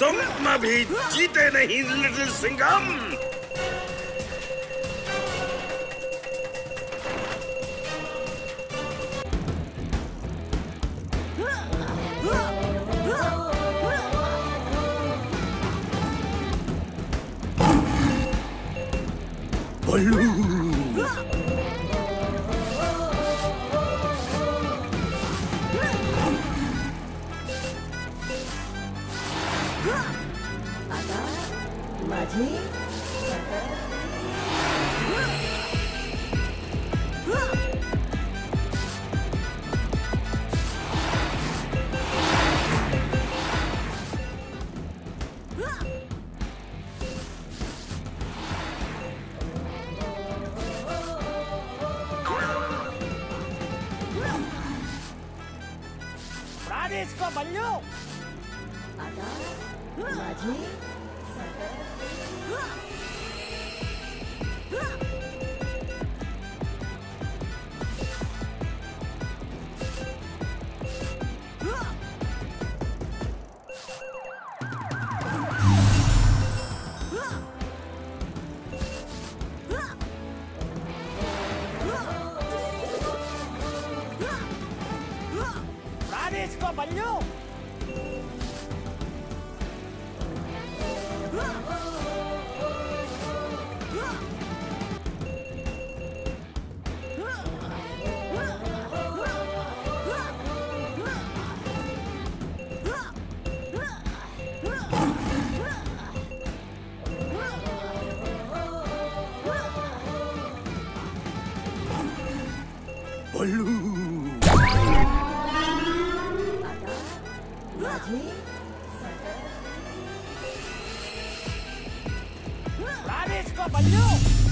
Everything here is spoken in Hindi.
तुम अभी जीते नहीं लिटिल सिंगम आता माझी प्रादेश को बल्लू आता माझी प्रादेश प्रादेश को बल्लू